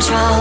control.